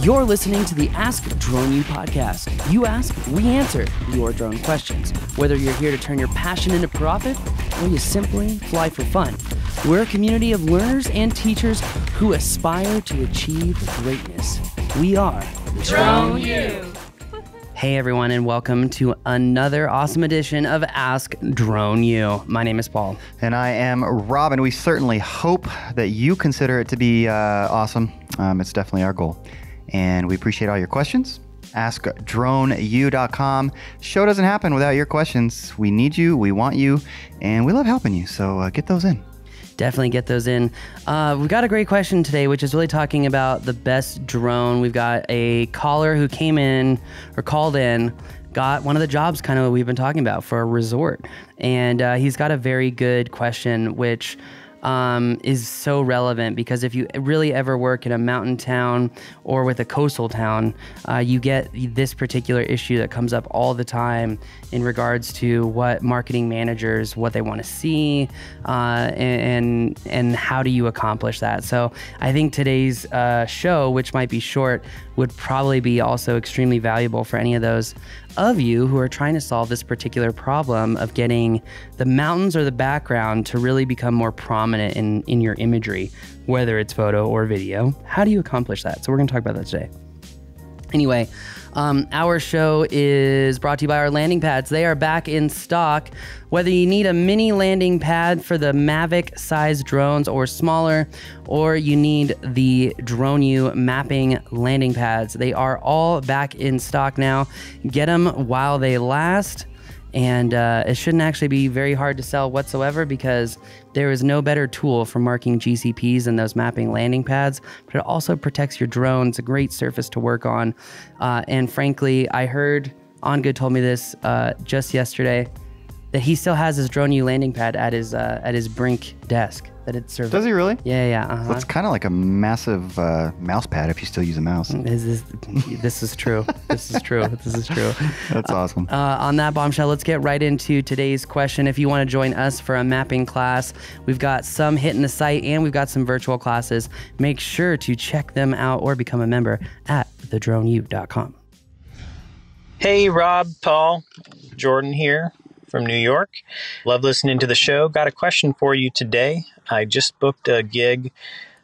You're listening to the Ask Drone U podcast. You ask, we answer your drone questions. Whether you're here to turn your passion into profit or you simply fly for fun, we're a community of learners and teachers who aspire to achieve greatness. We are Drone U. Hey everyone, and welcome to another awesome edition of Ask Drone U. My name is Paul. And I am Robin. We certainly hope that you consider it to be uh, awesome. Um, it's definitely our goal. And we appreciate all your questions. AskDroneU.com. Show doesn't happen without your questions. We need you, we want you, and we love helping you. So uh, get those in. Definitely get those in. Uh, we've got a great question today, which is really talking about the best drone. We've got a caller who came in or called in got one of the jobs kind of we've been talking about for a resort. And uh, he's got a very good question, which um, is so relevant because if you really ever work in a mountain town or with a coastal town, uh, you get this particular issue that comes up all the time in regards to what marketing managers what they want to see uh, and and how do you accomplish that. So I think today's uh, show, which might be short, would probably be also extremely valuable for any of those of you who are trying to solve this particular problem of getting the mountains or the background to really become more prominent in, in your imagery, whether it's photo or video. How do you accomplish that? So, we're going to talk about that today. Anyway, um, our show is brought to you by our landing pads. They are back in stock. Whether you need a mini landing pad for the Mavic size drones or smaller, or you need the Drone U mapping landing pads, they are all back in stock now. Get them while they last and uh, it shouldn't actually be very hard to sell whatsoever because there is no better tool for marking GCPs than those mapping landing pads. But it also protects your drone. It's a great surface to work on. Uh, and frankly, I heard OnGood told me this uh, just yesterday that he still has his Drone U landing pad at his uh, at his Brink desk that it serves. Does he really? Yeah, yeah. Uh-huh. Well, it's kind of like a massive uh, mouse pad if you still use a mouse. This is, this is true. this is true. This is true. That's awesome. Uh, on that bombshell, let's get right into today's question. If you want to join us for a mapping class, we've got some hitting the site and we've got some virtual classes. Make sure to check them out or become a member at thedroneu.com. Hey, Rob, Paul, Jordan here from New York. Love listening to the show. Got a question for you today. I just booked a gig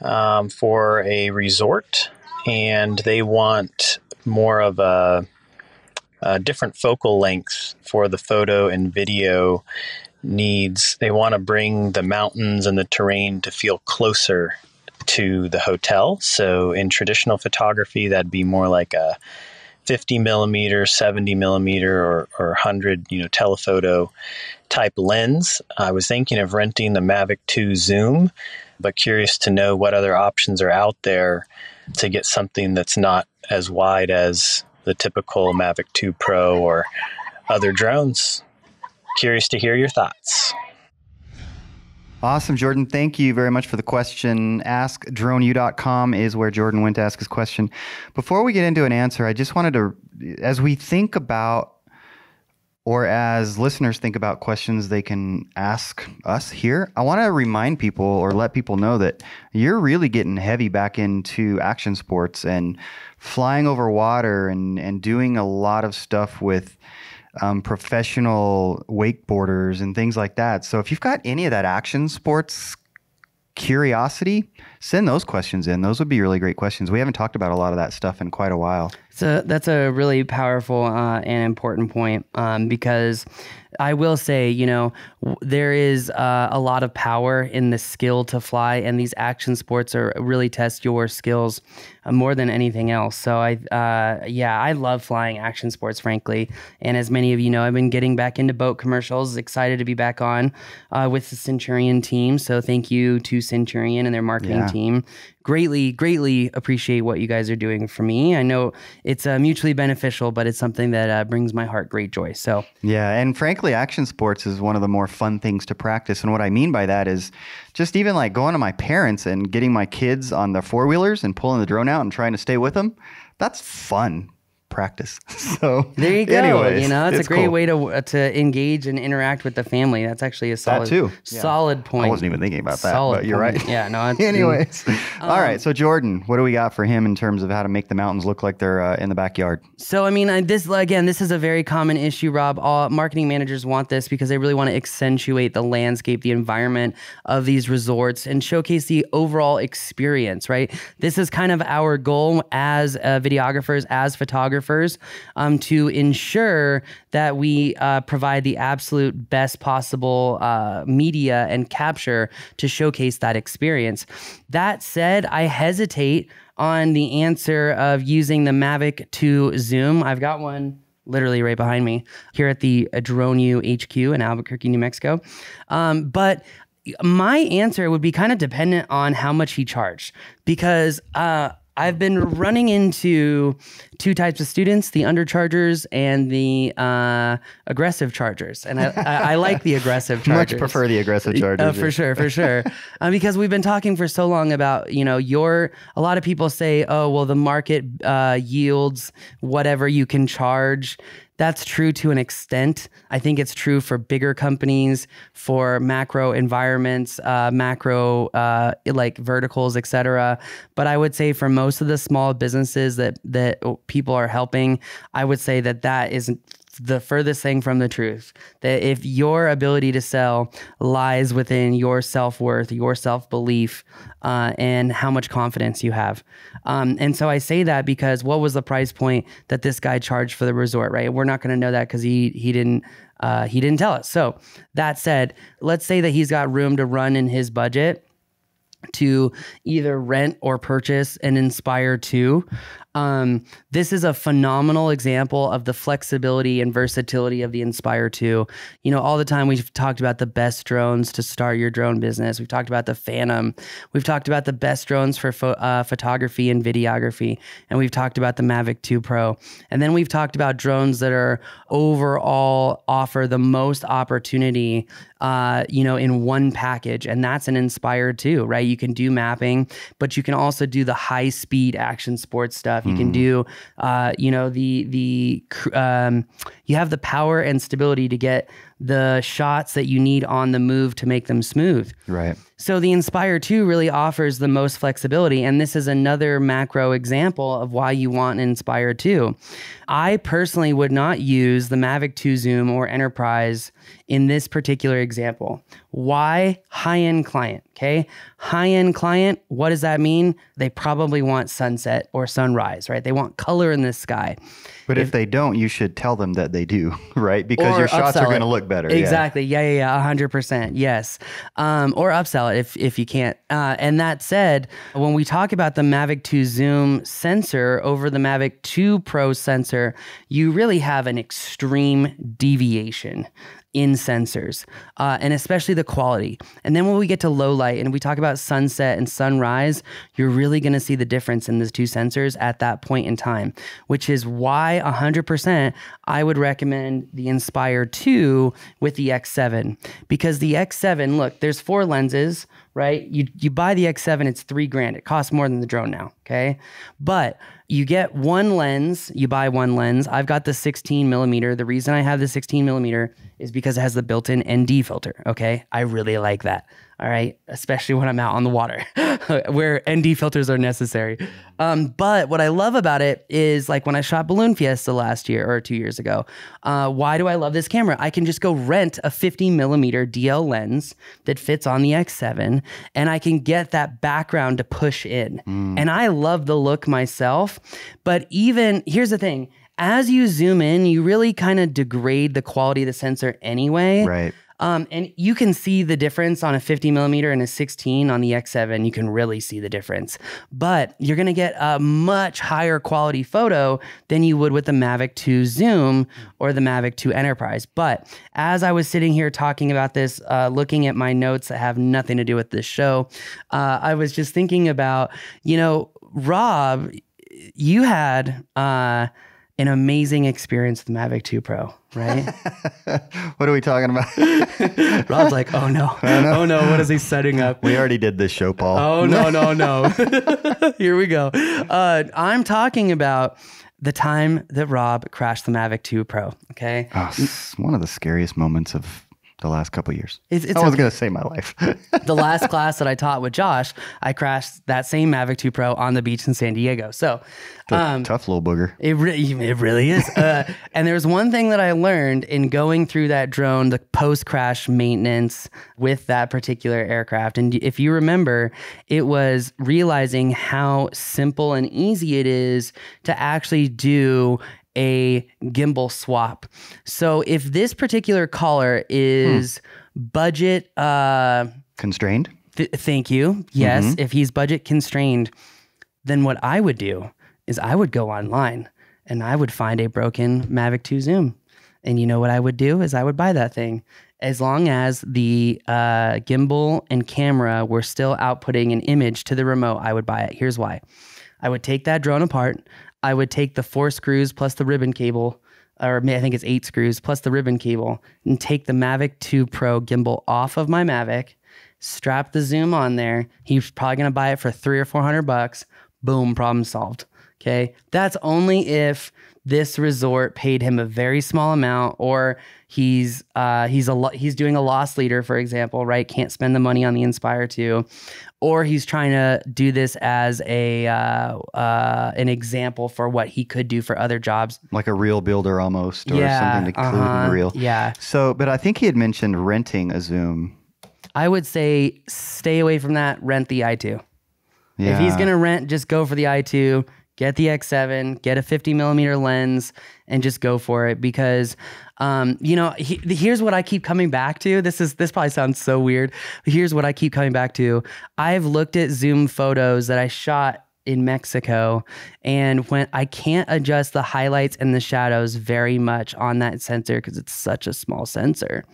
um, for a resort, and they want more of a, a different focal length for the photo and video needs. They want to bring the mountains and the terrain to feel closer to the hotel. So, in traditional photography, that'd be more like a 50 millimeter, 70 millimeter, or, or 100, you know, telephoto type lens. I was thinking of renting the Mavic 2 Zoom, but curious to know what other options are out there to get something that's not as wide as the typical Mavic 2 Pro or other drones. Curious to hear your thoughts. Awesome, Jordan. Thank you very much for the question. AskDroneU.com is where Jordan went to ask his question. Before we get into an answer, I just wanted to, as we think about, or as listeners think about questions they can ask us here, I want to remind people or let people know that you're really getting heavy back into action sports and flying over water and, and doing a lot of stuff with um, professional wakeboarders and things like that. So if you've got any of that action sports curiosity, send those questions in. Those would be really great questions. We haven't talked about a lot of that stuff in quite a while. So that's a really powerful uh, and important point um, because I will say, you know, there is uh, a lot of power in the skill to fly, and these action sports are really test your skills uh, more than anything else. So I, uh, yeah, I love flying action sports, frankly. And as many of you know, I've been getting back into boat commercials. Excited to be back on uh, with the Centurion team. So thank you to Centurion and their marketing Yeah. team. Greatly, greatly appreciate what you guys are doing for me. I know it's uh, mutually beneficial, but it's something that uh, brings my heart great joy. So Yeah, and frankly, action sports is one of the more fun things to practice. And what I mean by that is just even like going to my parents and getting my kids on the four wheelers and pulling the drone out and trying to stay with them. That's fun. Practice. So There you go. anyways, you know, it's, a great cool. way to to engage and interact with the family. That's actually a solid, too. Yeah. solid point. I wasn't even thinking about that, Solid but you're point. right. Yeah, no. It's, Anyways, Um, all right. So Jordan, what do we got for him in terms of how to make the mountains look like they're uh, in the backyard? So I mean, I, this again, this is a very common issue, Rob. All marketing managers want this because they really want to accentuate the landscape, the environment of these resorts, and showcase the overall experience. Right. This is kind of our goal as uh, videographers, as photographers, um, to ensure that we uh, provide the absolute best possible uh, media and capture to showcase that experience. That said, I hesitate on the answer of using the Mavic 2 Zoom. I've got one literally right behind me here at the Drone U HQ in Albuquerque, New Mexico. Um, but my answer would be kind of dependent on how much he charged because uh, I've been running into two types of students: the underchargers and the uh, aggressive chargers. And I, I, I like the aggressive chargers. Much prefer the aggressive chargers. Uh, for sure, for sure. uh, because we've been talking for so long about, you know, your, a lot of people say, oh, well, the market uh, yields whatever you can charge. That's true to an extent. I think it's true for bigger companies, for macro environments, uh, macro uh, like verticals, et cetera. But I would say for most of the small businesses that that people are helping, I would say that that isn't the furthest thing from the truth. That if your ability to sell lies within your self worth, your self belief, uh, and how much confidence you have. Um, and so I say that because what was the price point that this guy charged for the resort? Right? We're not going to know that because he he didn't. Uh, he didn't tell us. So that said, let's say that he's got room to run in his budget to either rent or purchase an Inspire 2. Um, this is a phenomenal example of the flexibility and versatility of the Inspire 2. You know, all the time we've talked about the best drones to start your drone business. We've talked about the Phantom. We've talked about the best drones for uh, photography and videography. And we've talked about the Mavic 2 Pro. And then we've talked about drones that are overall offer the most opportunity, uh, you know, in one package. And that's an Inspire 2, right? You can do mapping, but you can also do the high speed action sports stuff. You can do, uh, you know, the the um, you have the power and stability to get the shots that you need on the move to make them smooth. Right. So the Inspire 2 really offers the most flexibility. And this is another macro example of why you want an Inspire 2. I personally would not use the Mavic 2 Zoom or Enterprise in this particular example. Why? High end client. Okay. High end client, what does that mean? They probably want sunset or sunrise, right? They want color in the sky. But if, they don't, you should tell them that they do, right? Because your shots are going to look better. yeah. Exactly. Yeah, yeah, yeah. hundred percent. Yes. Um, or upsell it if if you can't. Uh, and that said, when we talk about the Mavic 2 Zoom sensor over the Mavic 2 Pro sensor, you really have an extreme deviation in sensors, uh, and especially the quality. And then when we get to low light and we talk about sunset and sunrise, you're really going to see the difference in those two sensors at that point in time, which is why 100% I would recommend the Inspire 2 with the X7 because the X7, look, there's four lenses, right? You you buy the X7, it's three grand. It costs more than the drone now, okay? But you get one lens, you buy one lens. I've got the 16 millimeter. The reason I have the 16 millimeter is because it has the built-in ND filter. Okay, I really like that. All right, especially when I'm out on the water, where ND filters are necessary. Um, but what I love about it is like when I shot Balloon Fiesta last year or two years ago. Uh, why do I love this camera? I can just go rent a 50 millimeter DL lens that fits on the X7, and I can get that background to push in. And I love the look myself. But even here's the thing as you zoom in, you really kind of degrade the quality of the sensor anyway. Right. Um, and you can see the difference on a 50 millimeter and a 16 on the X7. You can really see the difference. But you're going to get a much higher quality photo than you would with the Mavic 2 Zoom or the Mavic 2 Enterprise. But as I was sitting here talking about this, uh, looking at my notes that have nothing to do with this show, uh, I was just thinking about, you know, Rob, you had uh, an amazing experience with the Mavic 2 Pro, right? What are we talking about? Rob's like, oh no, oh no, what is he setting up? we already did this show, Paul. Oh no, no, no. Here we go. Uh, I'm talking about the time that Rob crashed the Mavic 2 Pro. Okay. Oh, one of the scariest moments of the last couple of years. It's, it's I was okay. going to say my life. the last class that I taught with Josh, I crashed that same Mavic 2 Pro on the beach in San Diego. So, um, Tough little booger. it, re- it really is. Uh, and there's one thing that I learned in going through that drone, the post crash maintenance with that particular aircraft. And if you remember, it was realizing how simple and easy it is to actually do a gimbal swap. So if this particular collar is budget, uh, Constrained? th- thank you. Yes, if he's budget constrained, then what I would do is I would go online and I would find a broken Mavic 2 Zoom. And you know what I would do is I would buy that thing. As long as the uh, gimbal and camera were still outputting an image to the remote, I would buy it. Here's why. I would take that drone apart. I would take the four screws plus the ribbon cable, or I think it's eight screws plus the ribbon cable, and take the Mavic 2 Pro gimbal off of my Mavic, strap the zoom on there. He's probably gonna buy it for three or four hundred bucks. Boom, problem solved. Okay. That's only if this resort paid him a very small amount or he's uh, he's a lo- he's doing a loss leader, for example, right? Can't spend the money on the Inspire 2. Or he's trying to do this as a uh, uh, an example for what he could do for other jobs. Like a reel builder almost, or something to include uh-huh, in reel. Yeah. So, but I think he had mentioned renting a Zoom. I would say stay away from that. Rent the i2. Yeah. If he's gonna rent, just go for the i2. Get the X7, get a 50 millimeter lens, and just go for it. Because, um, you know, he, here's what I keep coming back to. This is this probably sounds so weird. Here's what I keep coming back to. I've looked at Zoom photos that I shot in Mexico, and when I can't adjust the highlights and the shadows very much on that sensor because it's such a small sensor.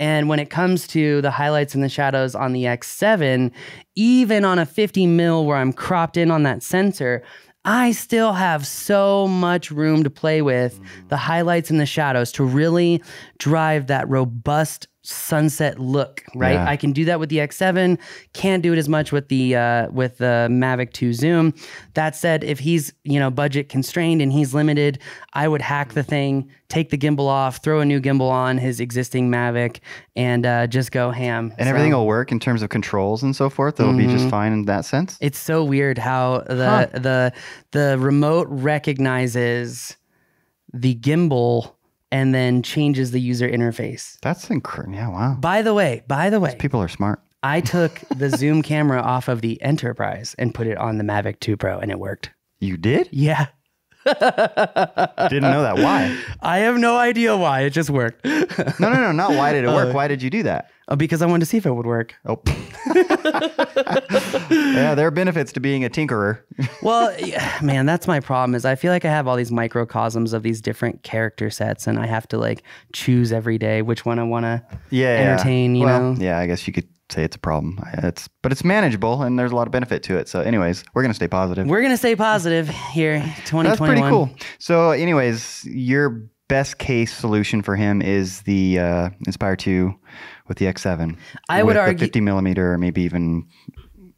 And when it comes to the highlights and the shadows on the X7, even on a 50 mil where I'm cropped in on that sensor, I still have so much room to play with the highlights and the shadows to really drive that robust sunset look, right? Yeah. I can do that with the X7, can't do it as much with the uh, with the Mavic 2 Zoom. That said, if he's, you know, budget constrained and he's limited, I would hack the thing, take the gimbal off, throw a new gimbal on his existing Mavic and uh, just go ham. and So- everything will work in terms of controls and so forth. It'll be just fine in that sense. it's so weird how the the the remote recognizes the gimbal and then changes the user interface. That's incredible. Yeah, wow. By the way, by the way, People are smart. I took the zoom camera off of the Enterprise and put it on the Mavic 2 Pro and it worked. You did? Yeah. Didn't know that. Why? I have no idea why. It just worked. No, no, no. Not why did it work. Why did you do that? Uh, because I wanted to see if it would work. Oh. yeah, there are benefits to being a tinkerer. Well, yeah, man, that's my problem is I feel like I have all these microcosms of these different character sets and I have to like choose every day which one I want to Yeah. yeah. entertain, you well, know? Yeah, I guess you could say it's a problem. It's but it's manageable and there's a lot of benefit to it. So, anyways, we're gonna stay positive. We're going to stay positive here 2021. That's pretty cool. So, anyways, your best case solution for him is the uh, Inspire 2 with the X7. I would with argue- the 50 millimeter or maybe even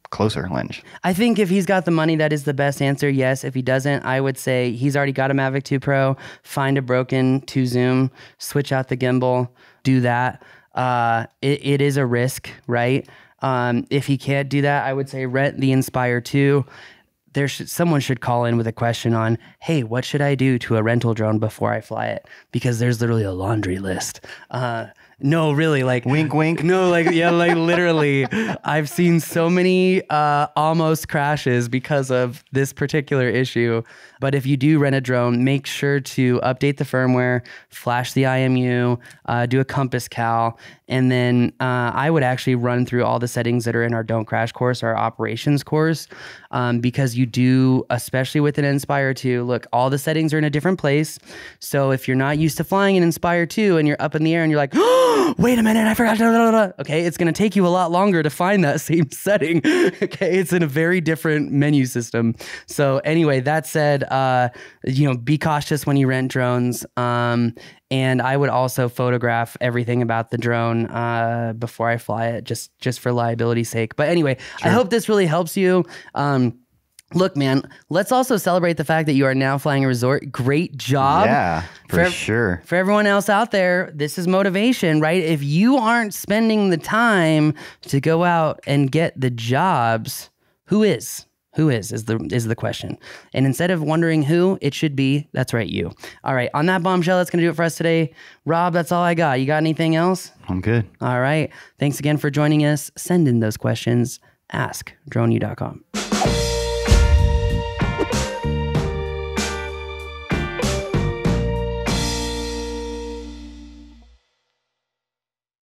closer lens. I think if he's got the money, that is the best answer. Yes. If he doesn't, I would say he's already got a Mavic 2 Pro. Find a broken 2 Zoom, switch out the gimbal, do that. Uh, it, it is a risk, right? Um, if he can't do that, I would say rent the Inspire 2. There should someone should call in with a question on, hey, what should I do to a rental drone before I fly it? Because there's literally a laundry list. Uh, no, really, like Wink, wink. no, like yeah, like literally, I've seen so many uh, almost crashes because of this particular issue. But if you do rent a drone, make sure to update the firmware, flash the IMU, uh, do a compass cal, and then uh, I would actually run through all the settings that are in our Don't Crash course, our operations course, um, because you do, especially with an Inspire 2, look, all the settings are in a different place. So if you're not used to flying an Inspire 2 and you're up in the air and you're like, oh, wait a minute, I forgot. blah, blah, blah," Okay, it's going to take you a lot longer to find that same setting. okay, it's in a very different menu system. So anyway, that said, uh, you know, be cautious when you rent drones. Um, and I would also photograph everything about the drone uh, before I fly it, just just for liability's sake. But anyway, I hope this really helps you. Um, Look, man, let's also celebrate the fact that you are now flying a resort. Great job. yeah, for, for- sure. For everyone else out there, this is motivation, right? If you aren't spending the time to go out and get the jobs, who is? Who is is the is the question. And instead of wondering who, it should be that's right, you. All right, on that bombshell, that's gonna do it for us today. Rob, that's all I got. You got anything else? I'm good. All right. Thanks again for joining us. Send in those questions. Ask droneu.com.